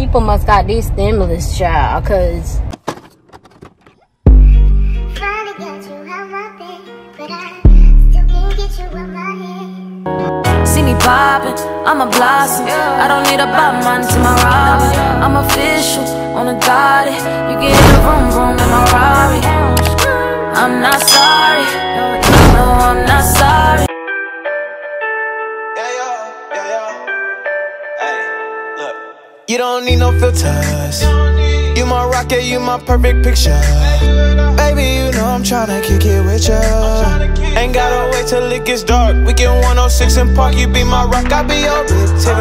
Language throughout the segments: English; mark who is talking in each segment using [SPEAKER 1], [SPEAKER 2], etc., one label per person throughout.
[SPEAKER 1] people must got these stimulus child, cause
[SPEAKER 2] See me poppin', I'm a blossom. I don't need a Batman to my Robin. I'm official on a dotted. You get a vroom vroom in my Rari. I'm not sorry,
[SPEAKER 3] You don't need no filters. You my rocket, you my perfect picture. Baby, you know I'm tryna kick it with ya. Ain't gotta wait till it gets dark. We get 106 and Park, you be my rock, I be your big ticket.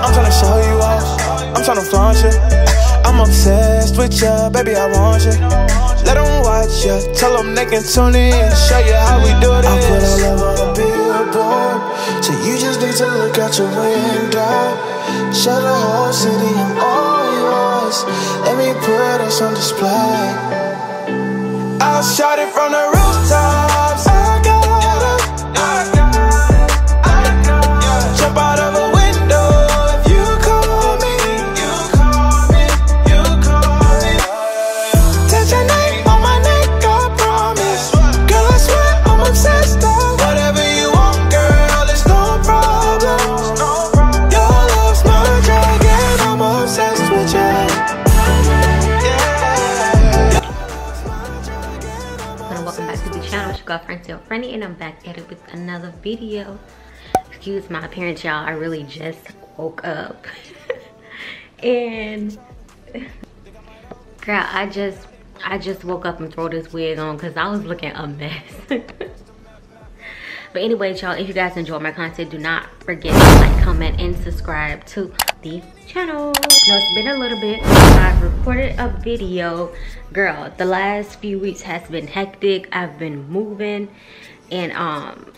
[SPEAKER 3] I'm tryna show you off, I'm tryna flaunt you. I'm obsessed with ya, baby, I want you. Let them watch ya, tell them they can tune in, show you how we do this. I put our love on a billboard, so you just need to look out your window. Show the whole city I'm all yours. Let me put us on display. I'll shout it from the
[SPEAKER 4] girlfriend Franny and I'm back at it with another video. Excuse my appearance y'all. I really just woke up. And girl I just I just woke up and throw this wig on because I was looking a mess. But anyway y'all if you guys enjoy my content do not forget to like comment and subscribe to the channel. No it's been a little bit i've recorded a video girl the last few weeks has been hectic. I've been moving. And um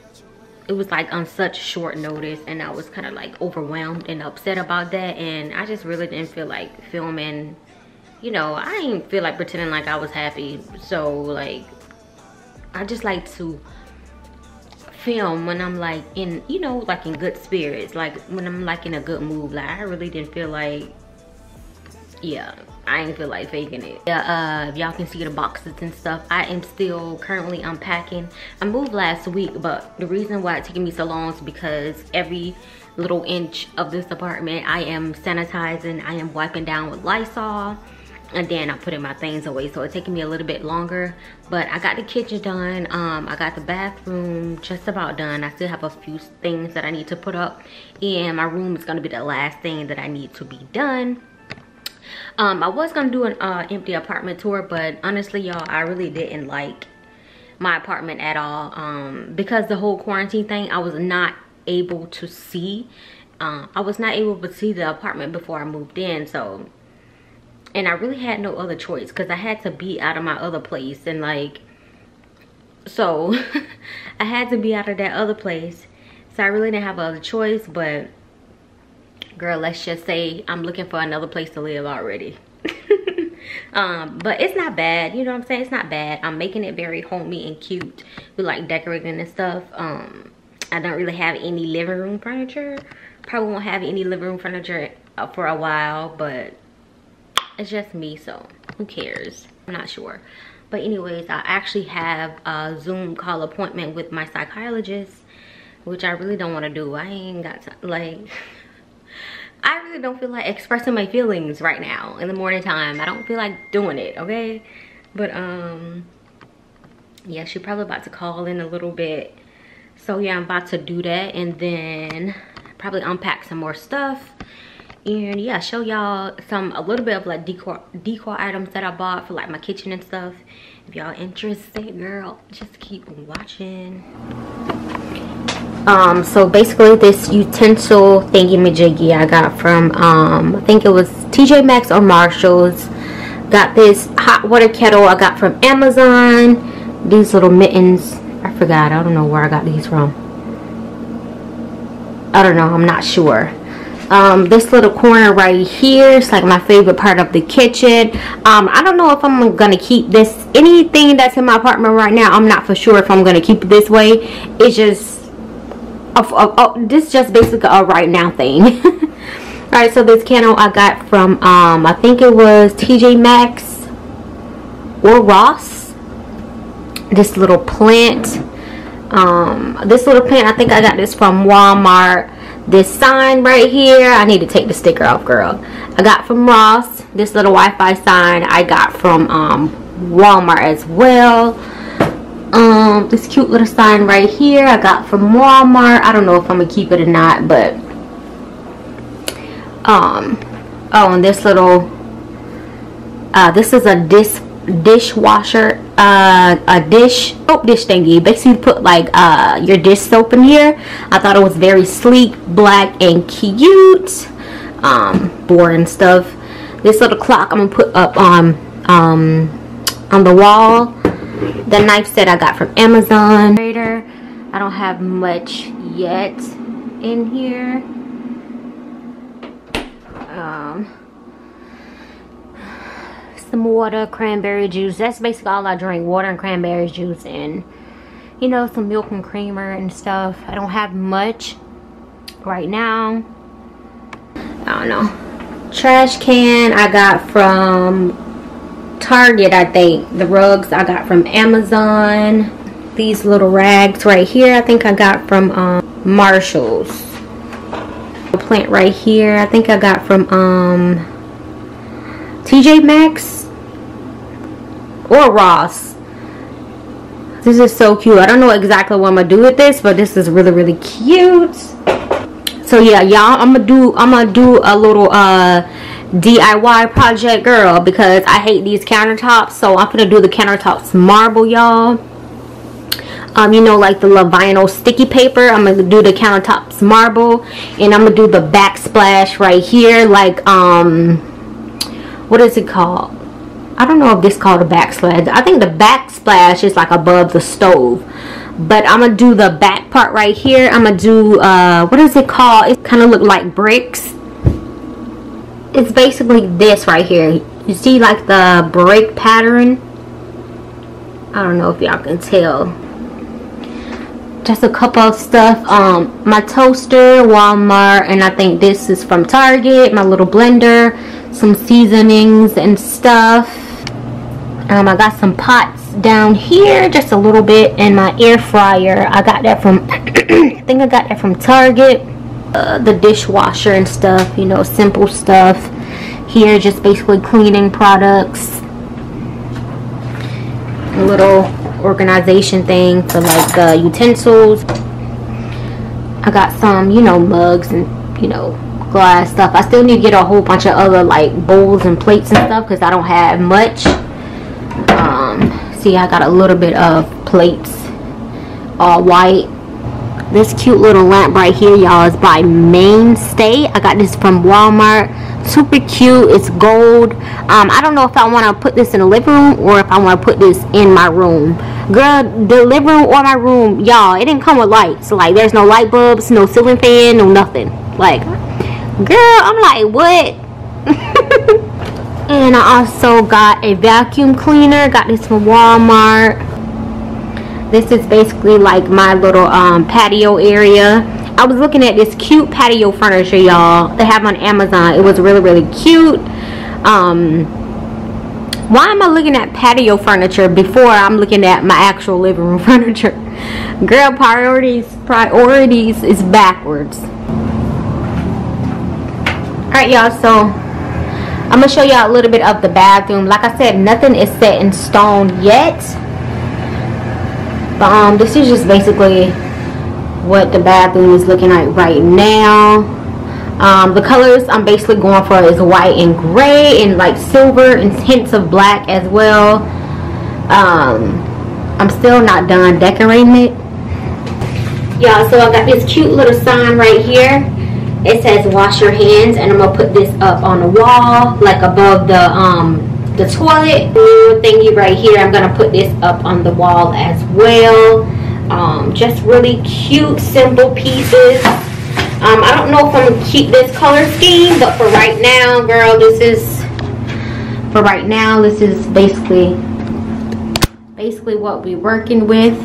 [SPEAKER 4] it was like on such short notice. And i was kind of like overwhelmed and upset about that. And i just really didn't feel like filming. You know i didn't feel like pretending like i was happy. So like i just like to film when I'm like in, you know, like in good spirits, like when I'm like in a good mood. Like I really didn't feel like, yeah, I ain't feel like faking it. Yeah, uh, if y'all can see the boxes and stuff, I am still currently unpacking. I moved last week, but the reason why it's taking me so long is because every little inch of this apartment, I am sanitizing, I am wiping down with Lysol and then I'm putting my things away so it's taking me a little bit longer but I got the kitchen done um I got the bathroom just about done I still have a few things that I need to put up and my room is gonna be the last thing that I need to be done um I was gonna do an uh, empty apartment tour but honestly y'all I really didn't like my apartment at all. Um because the whole quarantine thing I was not able to see uh, I was not able to see the apartment before I moved in so and I really had no other choice because I had to be out of my other place and like so I had to be out of that other place. So I really didn't have other choice but girl let's just say I'm looking for another place to live already. Um but it's not bad you know what I'm saying? It's not bad. I'm making it very homey and cute with like decorating and stuff. Um I don't really have any living room furniture. Probably won't have any living room furniture uh, for a while but it's just me so who cares? I'm not sure. But anyways i actually have a zoom call appointment with my psychologist which i really don't want to do. I ain't got time like i really don't feel like expressing my feelings right now in the morning time. I don't feel like doing it okay? But um yeah she's probably about to call in a little bit. So yeah i'm about to do that and then probably unpack some more stuff. And yeah show y'all some a little bit of like decor decor items that i bought for like my kitchen and stuff. If y'all interested girl just keep watching um so basically this utensil thingy majiggy i got from um i think it was tj maxx or marshalls. Got this hot water kettle i got from amazon. These little mittens. I forgot. I don't know where i got these from. I don't know. I'm not sure. Um, this little corner right here is like my favorite part of the kitchen. Um, I don't know if I'm gonna keep this. Anything that's in my apartment right now I'm not for sure if I'm gonna keep it this way. It's just this is just basically a right now thing Alright, so this candle I got from, um, I think it was TJ Maxx or Ross. This little plant. Um, this little plant, I think I got this from Walmart. This sign right here, I need to take the sticker off, girl. I got from Ross. This little Wi-Fi sign I got from um, Walmart as well. Um, this cute little sign right here I got from Walmart. I don't know if I'm gonna keep it or not, but um oh and this little uh this is a dish dishwasher uh a dish soap dish thingy. Basically you put like uh your dish soap in here. I thought it was very sleek black and cute. Um boring stuff. This little clock i'm gonna put up on um on the wall the knife set i got from amazon i don't have much yet in here um, some water, cranberry juice. That's basically all I drink. Water and cranberry juice and, you know, some milk and creamer and stuff. I don't have much right now. I don't know. Trash can I got from Target, I think. The rugs I got from Amazon. These little rags right here I think I got from um, Marshall's plant right here. I think I got from um, TJ Maxx or Ross. This is so cute. I don't know exactly what I'm gonna do with this, but this is really really cute. So yeah, y'all, I'm gonna do I'm gonna do a little uh DIY project, girl, because I hate these countertops. So I'm gonna do the countertops marble, y'all. Um, you know like the vinyl sticky paper I'm gonna do the countertops marble and I'm gonna do the backsplash right here like um what is it called? I don't know if this called a backsplash. I think the backsplash is like above the stove. But I'm gonna do the back part right here. I'm gonna do uh what is it called? It kind of look like bricks it's basically this right here. You see like the brick pattern? I don't know if y'all can tell. Just a couple of stuff. Um my toaster walmart and i think this is from target my little blender some seasonings and stuff. Um i got some pots down here just a little bit and my air fryer. I got that from i think i got that from target uh, the dishwasher and stuff you know simple stuff here just basically cleaning products a little organization thing for like the utensils. I got some, you know, mugs and, you know, glass stuff. I still need to get a whole bunch of other like bowls and plates and stuff because I don't have much. Um, see, I got a little bit of plates, all white. This cute little lamp right here, y'all, is by Mainstay. I got this from Walmart. Super cute. It's gold. Um, i don't know if i want to put this in the living room or if i want to put this in my room. Girl the living room or my room y'all it didn't come with lights. Like there's no light bulbs no ceiling fan no nothing. Like girl i'm like what? And i also got a vacuum cleaner. Got this from walmart this is basically like my little um, patio area I was looking at this cute patio furniture, y'all. They have on Amazon. It was really, really cute. Um, why am I looking at patio furniture before I'm looking at my actual living room furniture? Girl, priorities, priorities is backwards. Alright, y'all. So, I'm to show y'all a little bit of the bathroom. Like I said, nothing is set in stone yet. Um, this is just basically what the bathroom is looking like right now. Um, the colors I'm basically going for is white and gray and like silver and hints of black as well. Um, I'm still not done decorating it. Y'all so I got this cute little sign right here. It says wash your hands and I'm gonna put this up on the wall like above the um the toilet thingy right here I'm gonna put this up on the wall as well um, just really cute simple pieces um, I don't know if I'm gonna keep this color scheme but for right now girl this is for right now this is basically basically what we're working with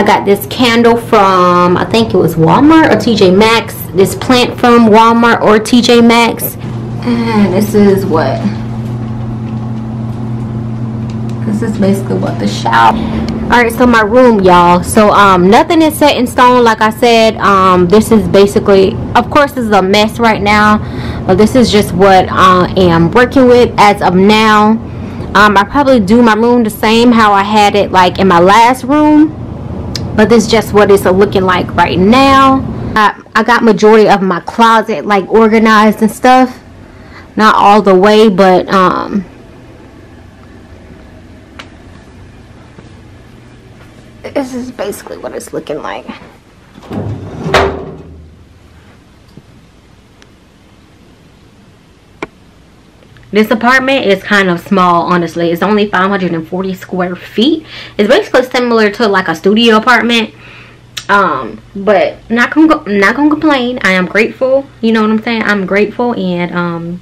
[SPEAKER 4] I got this candle from, I think it was Walmart or TJ Maxx. This plant from Walmart or TJ Maxx. And this is what? This is basically what the shower. Alright, so my room, y'all. So, um, nothing is set in stone, like I said. Um, this is basically, of course, this is a mess right now. But this is just what I am working with as of now. Um, I probably do my room the same how I had it, like, in my last room but this is just what it's looking like right now I, I got majority of my closet like organized and stuff not all the way but um this is basically what it's looking like This apartment is kind of small, honestly. It's only 540 square feet. It's basically similar to like a studio apartment. Um, but not gonna not gonna complain. I am grateful. You know what I'm saying? I'm grateful, and um,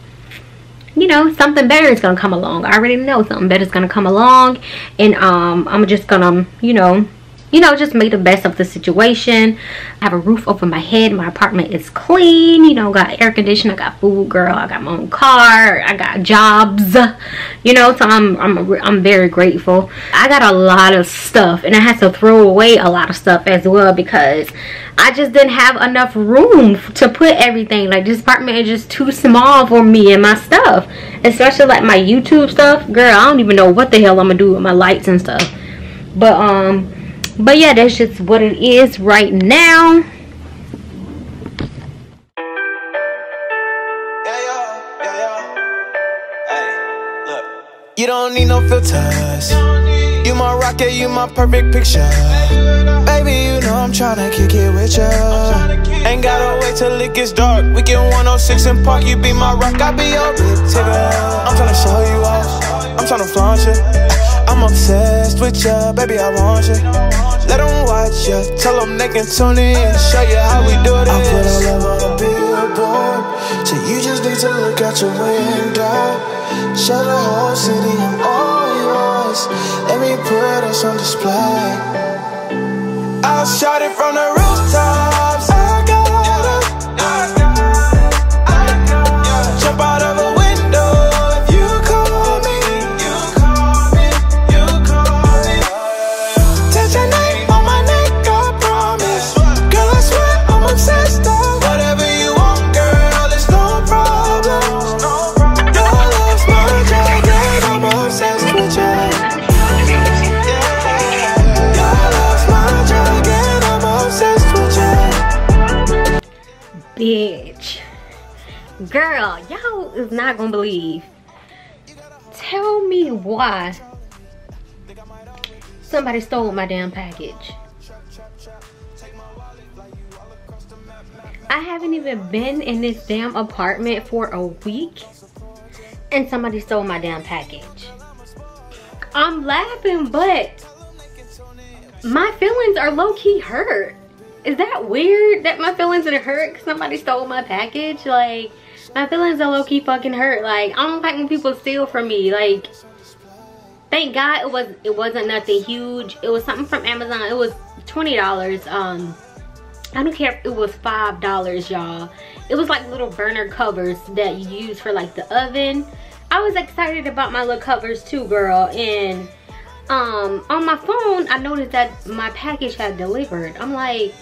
[SPEAKER 4] you know something better is gonna come along. I already know something better is gonna come along, and um, I'm just gonna you know you know just make the best of the situation. I have a roof over my head. My apartment is clean. You know got air conditioning i got food girl. I got my own car. I got jobs. You know so i'm i'm i'm very grateful. I got a lot of stuff and i had to throw away a lot of stuff as well because i just didn't have enough room to put everything. Like this apartment is just too small for me and my stuff. Especially like my youtube stuff. Girl i don't even know what the hell i'm gonna do with my lights and stuff. But um but yeah that's just what it is right now
[SPEAKER 3] You don't need no filters. You my rocket, you my perfect picture. Baby, you know I'm tryna kick it with ya. Ain't gotta wait till it gets dark. We get 106 and park. You be my rock, I be your big ticket. I'm tryna show you off. I'm tryna flaunt you. I'm obsessed with ya, baby, I want you. Let them watch ya, tell them they can tune in, show you how we do this. I put our love on a billboard, so you just need to look out your window. Show the whole city I'm all yours. Let me put us on display. I'll shout it from the rooftops.
[SPEAKER 4] Girl, y'all is not gonna believe. Tell me why somebody stole my damn package. I haven't even been in this damn apartment for a week and somebody stole my damn package. I'm laughing, but my feelings are low-key hurt is that weird that my feelings are hurt somebody stole my package? Like, my feelings are low-key fucking hurt. Like, I don't like when people steal from me. Like, thank God it was it wasn't nothing huge. It was something from Amazon. It was twenty dollars. Um, I don't care if it was five dollars, y'all. It was like little burner covers that you use for like the oven. I was excited about my little covers too, girl. And um, on my phone, I noticed that my package had delivered. I'm like,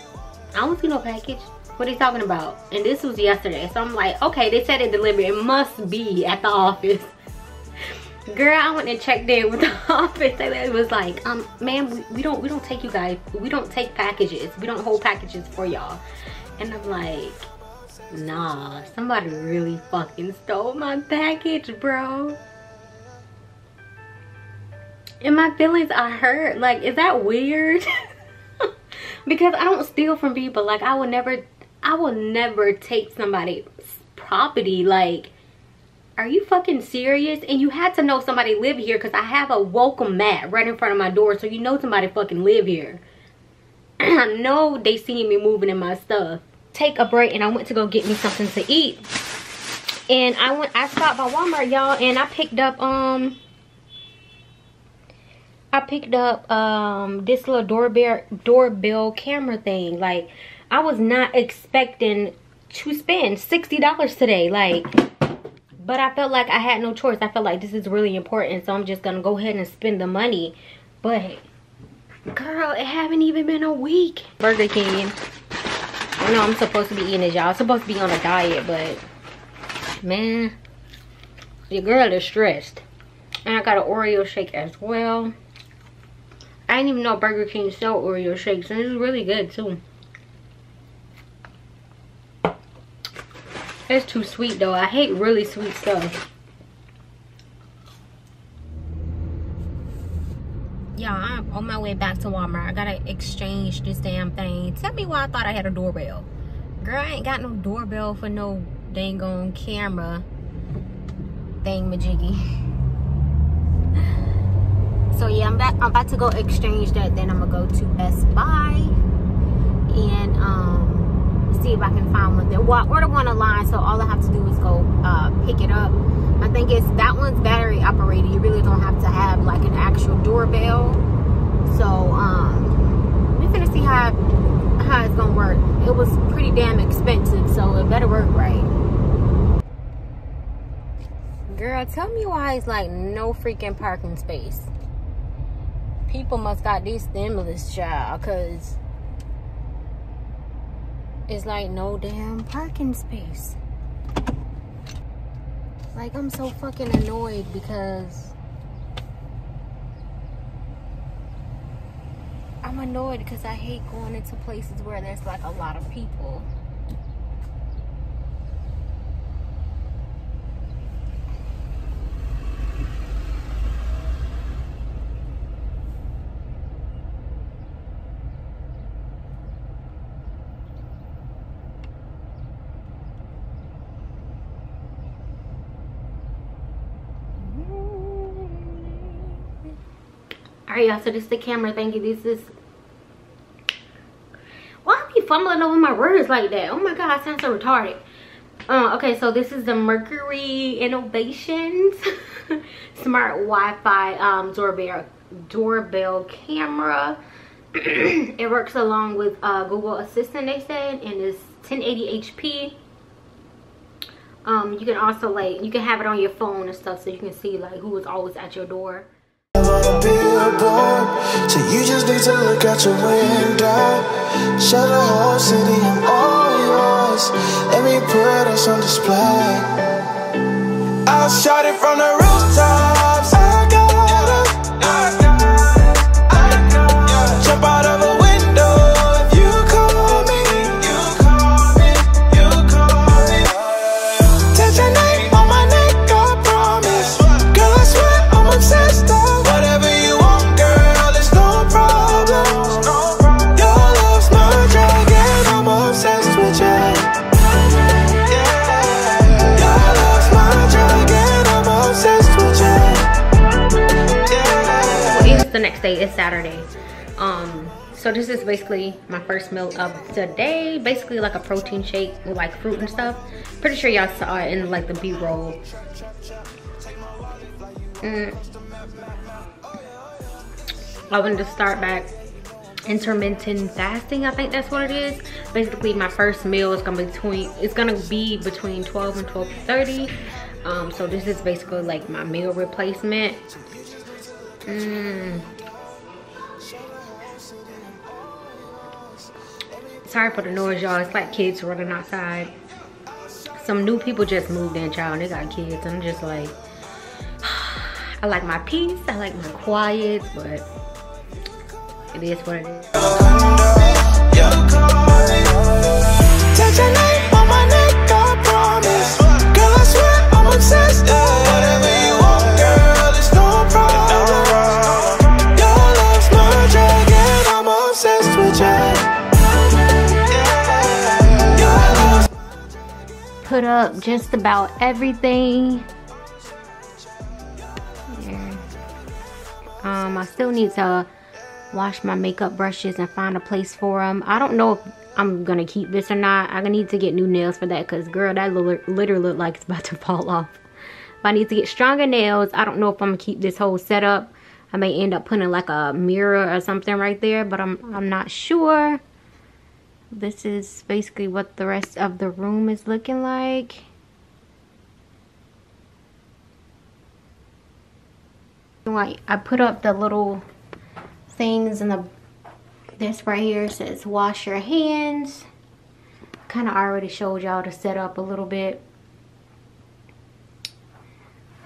[SPEAKER 4] I don't see no package. What are you talking about? And this was yesterday. So I'm like, okay, they said it delivered. It must be at the office. Girl, I went and checked in with the office. And it was like, um, ma'am, we, we don't we don't take you guys, we don't take packages. We don't hold packages for y'all. And I'm like, nah, somebody really fucking stole my package, bro. And my feelings are hurt. Like, is that weird? because I don't steal from people. Like I will never, I will never take somebody's property. Like, are you fucking serious? And you had to know somebody live here because I have a welcome mat right in front of my door. So you know somebody fucking live here. I know they seen me moving in my stuff. Take a break and I went to go get me something to eat. And I went, I stopped by Walmart, y'all, and I picked up, um, I picked up um this little doorbell doorbell camera thing. Like I was not expecting to spend $60 today. Like but I felt like I had no choice. I felt like this is really important, so I'm just gonna go ahead and spend the money. But girl, it haven't even been a week. Burger King. I know I'm supposed to be eating this, y'all. I'm supposed to be on a diet, but man, your girl is stressed. And I got an Oreo shake as well. I didn't even know Burger King sell Oreo shakes, and it's really good too. It's too sweet though. I hate really sweet stuff. Y'all, I'm on my way back to Walmart. I gotta exchange this damn thing. Tell me why I thought I had a doorbell. Girl, I ain't got no doorbell for no dang on camera thing majiggy. So yeah, I'm back. I'm about to go exchange that. Then I'm gonna go to Best Buy and um, see if I can find one there. Well, I ordered one online, so all I have to do is go uh, pick it up. I think it's that one's battery operated. You really don't have to have like an actual doorbell. So um, we're gonna see how how it's gonna work. It was pretty damn expensive, so it better work right. Girl, tell me why it's like no freaking parking space. People must got these stimulus child, cause it's like no damn parking space. Like I'm so fucking annoyed because I'm annoyed because I hate going into places where there's like a lot of people. Y'all, so this is the camera. Thank you. This is why I be fumbling over my words like that? Oh my god, I sound so retarded. Uh, okay, so this is the Merkury Innovations Smart Wi-Fi um, doorbell doorbell camera. it works along with uh, Google Assistant, they said, and it's 1080 HP. Um, you can also like you can have it on your phone and stuff, so you can see like who is always at your door.
[SPEAKER 3] So you just need to look out your window. Show the whole city I'm all yours. Let me put us on display. I'll shout it from the Yeah.
[SPEAKER 4] it's the next day it's saturday um so this is basically my first meal of the day basically like a protein shake with like fruit and stuff pretty sure y'all saw it in like the b-roll mm. i wanted to start back intermittent fasting i think that's what it is basically my first meal is gonna be between it's gonna be between 12 and 12 30 um so this is basically like my meal replacement Mm. Sorry for the noise, y'all. It's like kids running outside. Some new people just moved in, child. And they got kids. I'm just like, I like my peace. I like my quiet, but it is what it is. Put up just about everything. Yeah. Um, I still need to wash my makeup brushes and find a place for them. I don't know if I'm gonna keep this or not. I need to get new nails for that because girl, that li- literally like it's about to fall off. If I need to get stronger nails, I don't know if I'm gonna keep this whole setup. I may end up putting like a mirror or something right there, but I'm, I'm not sure. This is basically what the rest of the room is looking like. Like I put up the little things in the this right here says wash your hands. Kind of already showed y'all to set up a little bit.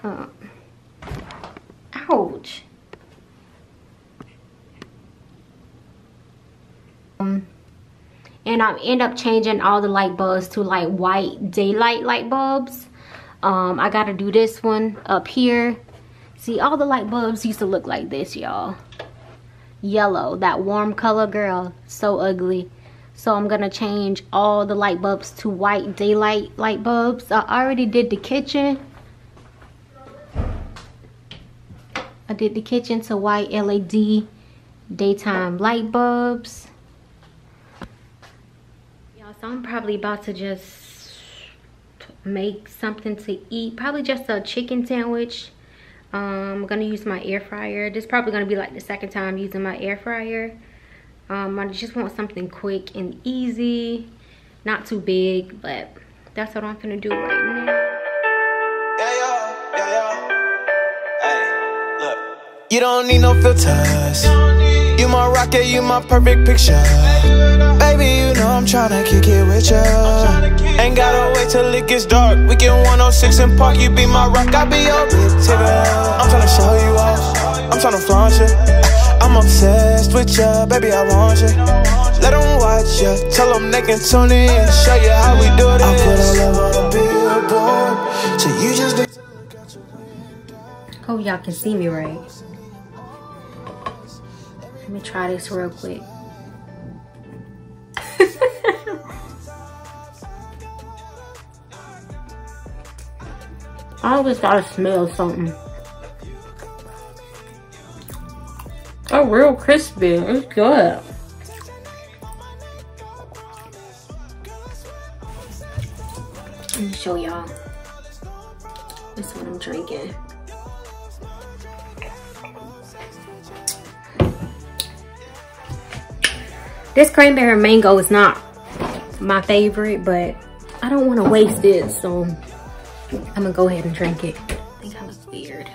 [SPEAKER 4] Uh, ouch and I end up changing all the light bulbs to like white daylight light bulbs. Um, I gotta do this one up here. See all the light bulbs used to look like this y'all. Yellow that warm color girl. So ugly. So i'm gonna change all the light bulbs to white daylight light bulbs. I already did the kitchen. I did the kitchen to white led daytime light bulbs so i'm probably about to just make something to eat probably just a chicken sandwich um, I'm gonna use my air fryer. This is probably gonna be like the second time using my air fryer. Um, I just want something quick and easy, not too big, but that's what I'm gonna do right now.
[SPEAKER 3] You don't need no filters. You my rocket, you my perfect picture. Baby, you I'm tryna kick it with ya. Ain't gotta wait till it gets dark. We can 106 and park. You be my rock, I be your big tigger. I'm tryna show you off. I'm tryna flaunt you. I'm obsessed with ya, baby, I want you. Let them watch ya. Tell them they can tune in. Show you how we do this. I put all love on a billboard. So you just.
[SPEAKER 4] Hope y'all can see me right. Let me try this real quick. I always gotta smell something. Oh, real crispy. It's good. Let me show y'all. This is what I'm drinking. This cranberry mango is not my favorite, but I don't want to waste it, so I'm gonna go ahead and drink it. I think I look weird.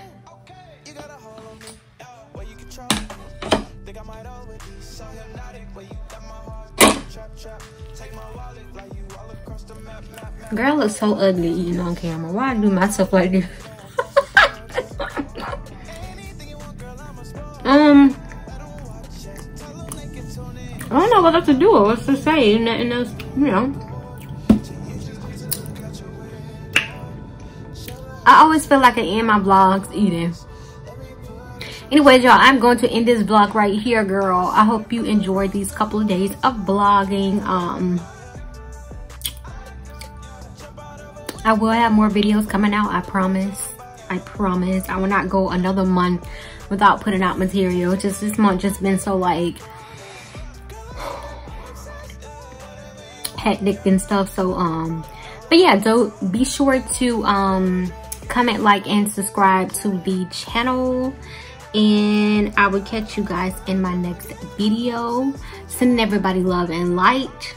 [SPEAKER 4] Girl, I look so ugly eating on camera. Why I do myself like this? um, I don't know what else to do. What's to say? Nothing else, you know. I always feel like I end my vlogs eating. Anyways, y'all, I'm going to end this vlog right here, girl. I hope you enjoyed these couple of days of vlogging. Um, I will have more videos coming out, I promise. I promise. I will not go another month without putting out material. Just this month just been so like hectic and stuff. So um but yeah, so be sure to um comment, like, and subscribe to the channel. And I will catch you guys in my next video. Sending everybody love and light.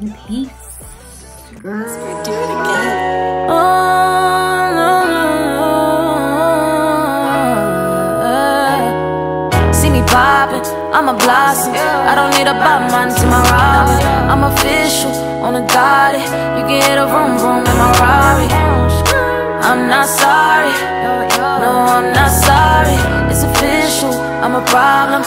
[SPEAKER 4] And peace. Girl.
[SPEAKER 2] Do it again. Oh, no, no. See me poppin', I'm a blossom. I don't need a Batman to my Robin. I'm official on a Gotti. You can hit a room, room in my Rari. I'm not sorry. No, I'm not sorry. It's official. I'm a problem.